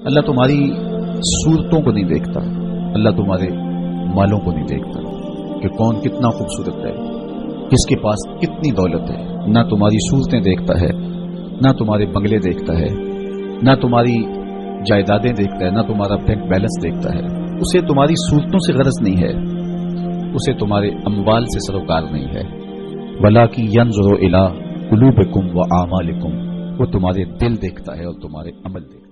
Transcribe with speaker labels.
Speaker 1: अल्लाह तुम्हारी सूरतों को नहीं देखता, अल्लाह तुम्हारे मालों को नहीं देखता कि कौन कितना खूबसूरत है, किसके पास कितनी दौलत है। ना तुम्हारी सूरतें देखता है, ना तुम्हारे बंगले देखता है, ना तुम्हारी जायदादें देखता है, ना तुम्हारा बैंक बैलेंस देखता है। उसे तुम्हारी सूरतों से गरज नहीं है, उसे तुम्हारे अम्बाल से सरोकार नहीं है। वला की यन इला कुलूब कुम व आमालिकुम, वो तुम्हारे दिल देखता है और तुम्हारे अमल देखता है।